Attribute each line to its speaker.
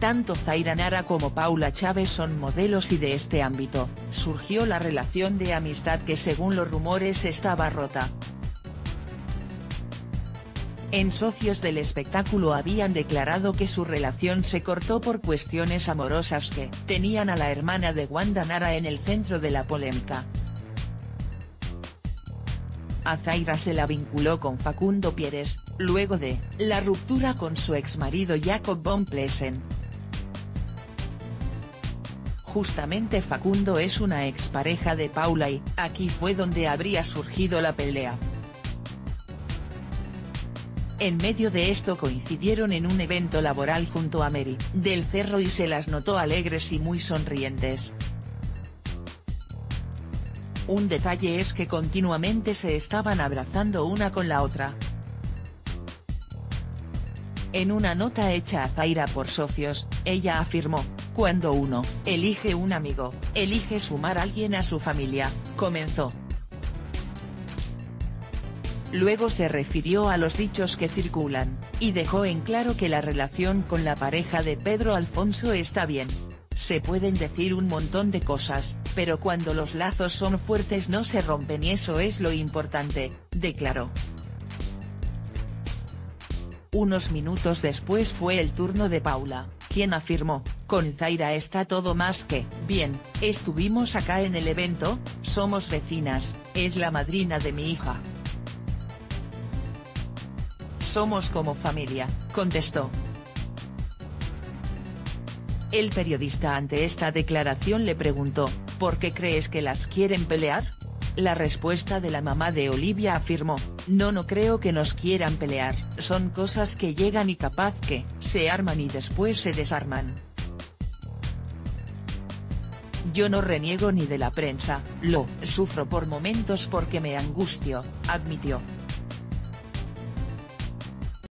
Speaker 1: Tanto Zaira Nara como Paula Chávez son modelos y de este ámbito, surgió la relación de amistad que según los rumores estaba rota. En socios del espectáculo habían declarado que su relación se cortó por cuestiones amorosas que tenían a la hermana de Wanda Nara en el centro de la polémica. A Zaira se la vinculó con Facundo Pieres, luego de la ruptura con su exmarido Jacob von Plesen. Justamente Facundo es una expareja de Paula y, aquí fue donde habría surgido la pelea. En medio de esto coincidieron en un evento laboral junto a Mary, del Cerro y se las notó alegres y muy sonrientes. Un detalle es que continuamente se estaban abrazando una con la otra. En una nota hecha a Zaira por socios, ella afirmó, cuando uno, elige un amigo, elige sumar a alguien a su familia, comenzó. Luego se refirió a los dichos que circulan, y dejó en claro que la relación con la pareja de Pedro Alfonso está bien. Se pueden decir un montón de cosas, pero cuando los lazos son fuertes no se rompen y eso es lo importante, declaró. Unos minutos después fue el turno de Paula, quien afirmó, con Zaira está todo más que, bien, estuvimos acá en el evento, somos vecinas, es la madrina de mi hija. Somos como familia, contestó. El periodista ante esta declaración le preguntó, ¿por qué crees que las quieren pelear? La respuesta de la mamá de Olivia afirmó, no no creo que nos quieran pelear, son cosas que llegan y capaz que, se arman y después se desarman. Yo no reniego ni de la prensa, lo sufro por momentos porque me angustio, admitió.